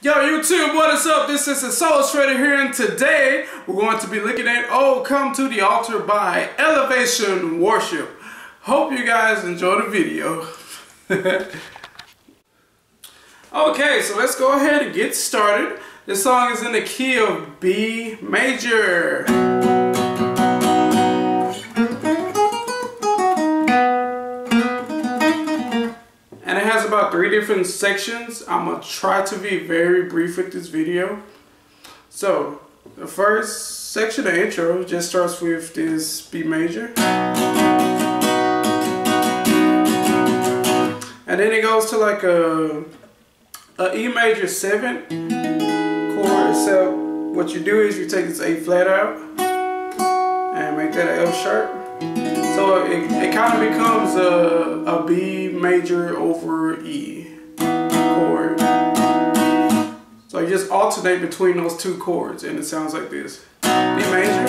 Yo YouTube, what is up? This is the Soul Shreddah here and today we're going to be looking at Oh Come to the Altar by Elevation Worship. Hope you guys enjoy the video. okay, so let's go ahead and get started. This song is in the key of B major. About three different sections. I'm going to try to be very brief with this video. So, the first section, the intro, just starts with this B major. And then it goes to like a, a E major 7 chord. So what you do is you take this A flat out and make that an F sharp. So it, it kind of becomes a, a B major over E chord. So you just alternate between those two chords and it sounds like this. B major.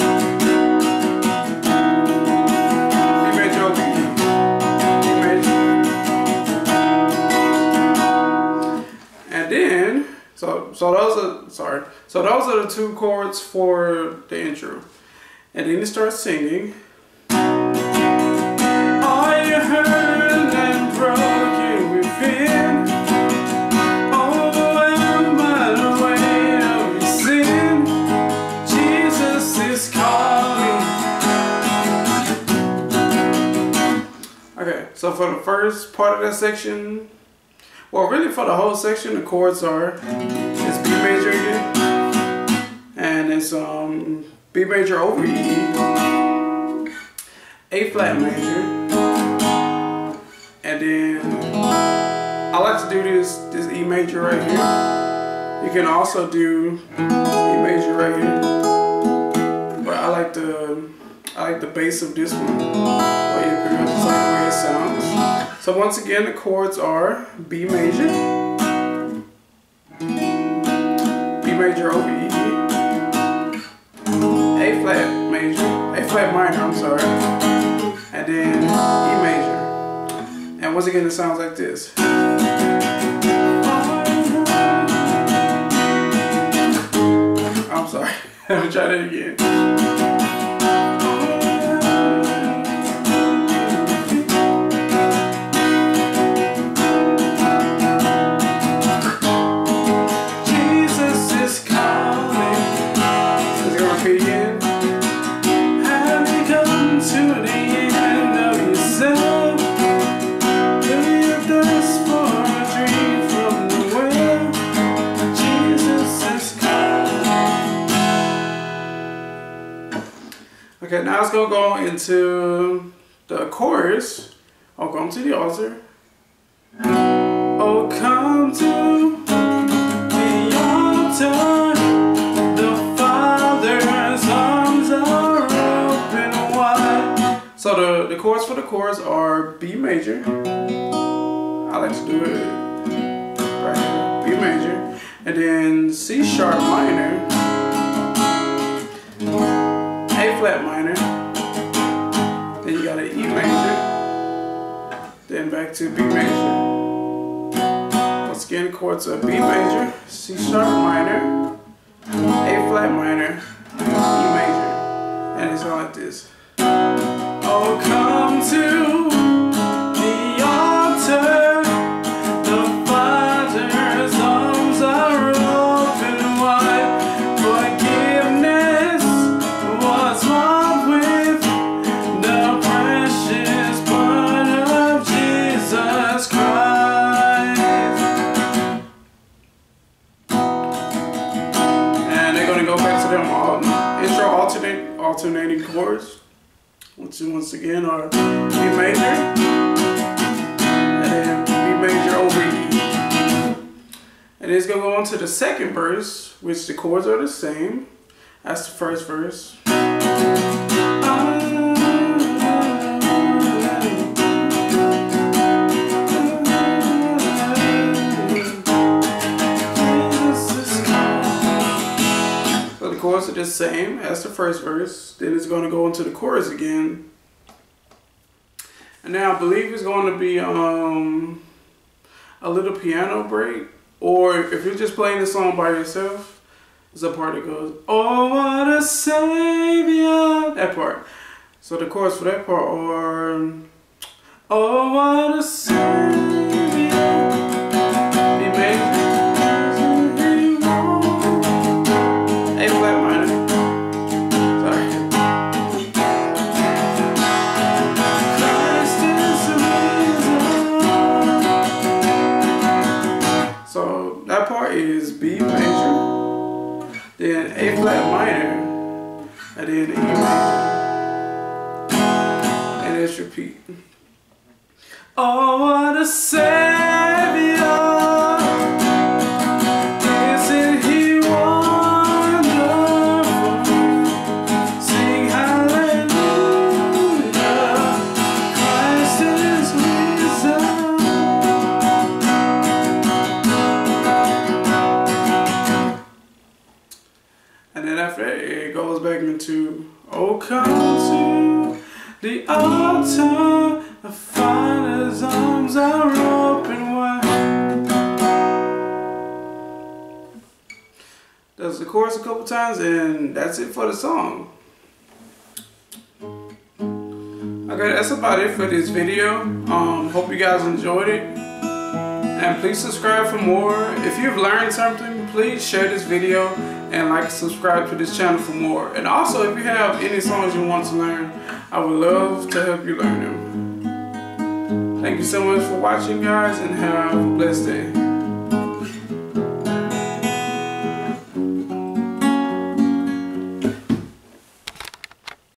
B major over E. B major. And then, so, so those are, sorry. So those are the two chords for the intro. And then it starts singing. So for the first part of that section, well really for the whole section, the chords are, it's B major again, and it's um B major over E, A flat major, and then I like to do this, this E major right here. You can also do E major right here, but I like the I like the bass of this one. So once again, the chords are B major, B major over E, A flat major, A flat minor, I'm sorry, and then E major. And once again, it sounds like this. I'm sorry. Let me try that again. Okay, now it's gonna go into the chorus. Oh, come to the altar. Oh, come to the altar. The Father's arms are open wide. So the, the chords for the chorus are B major. I like to do it right here. B major. And then C sharp minor. Flat minor, then you got an E major, then back to B major. Once again, chords are B major, C sharp minor, A flat minor, E major, and it's all like this. Oh, come to alternating chords, which once again are B major, and B major over E. And it's going to go on to the second verse, which the chords are the same as the first verse. The same as the first verse. Then it's going to go into the chorus again. And now I believe it's going to be um, a little piano break Or if you're just playing the song by yourself, there's a part that goes, Oh, what a savior. That part. So the chorus for that part are, Oh, what a savior. Minor, and then E major. And let's repeat. Oh, what a savior! It goes back into Oh, come to the altar. The Father's arms are open wide. Does the chorus a couple times, and that's it for the song. Okay, that's about it for this video. Um, hope you guys enjoyed it. And please subscribe for more. If you've learned something, please share this video and like subscribe to this channel for more. And also, if you have any songs you want to learn, I would love to help you learn them. Thank you so much for watching, guys, and have a blessed day.